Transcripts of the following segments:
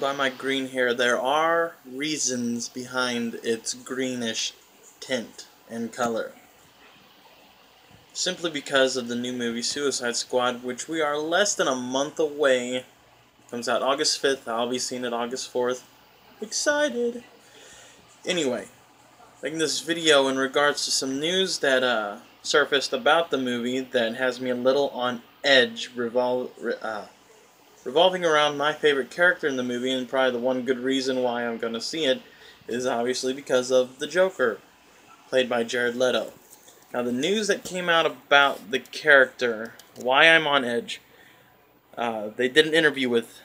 By my green hair, there are reasons behind its greenish tint and color. Simply because of the new movie Suicide Squad, which we are less than a month away. Comes out August 5th. I'll be seeing it August 4th. Excited! Anyway, making this video in regards to some news that uh, surfaced about the movie that has me a little on edge revol uh, revolving around my favorite character in the movie, and probably the one good reason why I'm going to see it is obviously because of the Joker, played by Jared Leto. Now, the news that came out about the character, why I'm on edge, uh, they did an interview with,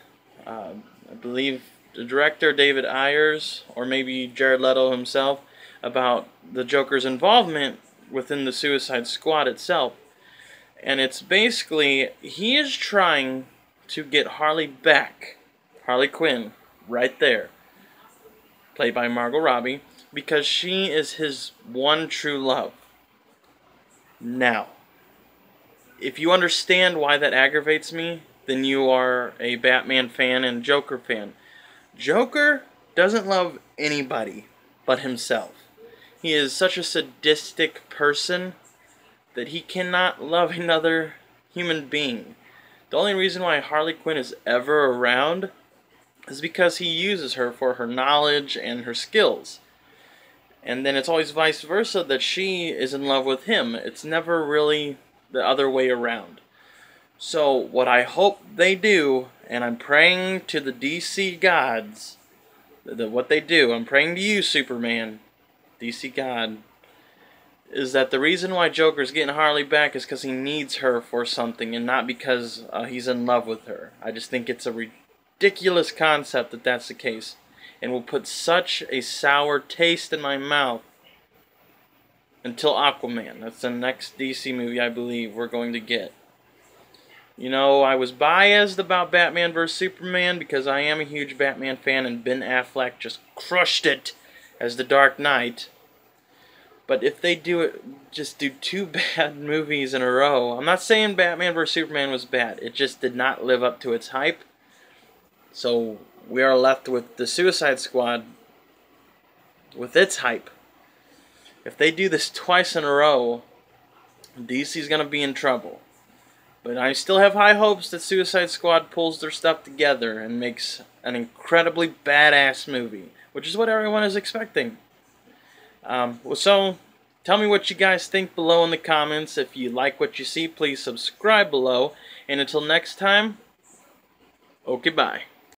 uh, I believe, the director David Ayers, or maybe Jared Leto himself, about the Joker's involvement within the Suicide Squad itself. And it's basically, he is trying to get Harley back. Harley Quinn, right there. Played by Margot Robbie, because she is his one true love. Now, if you understand why that aggravates me, then you are a Batman fan and Joker fan. Joker doesn't love anybody but himself. He is such a sadistic person that he cannot love another human being. The only reason why Harley Quinn is ever around is because he uses her for her knowledge and her skills. And then it's always vice versa that she is in love with him. It's never really the other way around. So, what I hope they do, and I'm praying to the DC gods, that what they do, I'm praying to you, Superman, DC God, is that the reason why Joker's getting Harley back is because he needs her for something and not because uh, he's in love with her. I just think it's a ridiculous concept that that's the case and will put such a sour taste in my mouth until Aquaman. That's the next DC movie I believe we're going to get. You know, I was biased about Batman vs. Superman because I am a huge Batman fan and Ben Affleck just crushed it as the Dark Knight. But if they do it, just do two bad movies in a row. I'm not saying Batman vs Superman was bad. It just did not live up to its hype. So we are left with the Suicide Squad with its hype. If they do this twice in a row, DC's going to be in trouble. But I still have high hopes that Suicide Squad pulls their stuff together and makes an incredibly badass movie, which is what everyone is expecting. Um, well, so tell me what you guys think below in the comments. If you like what you see, please subscribe below. And until next time, okay, bye.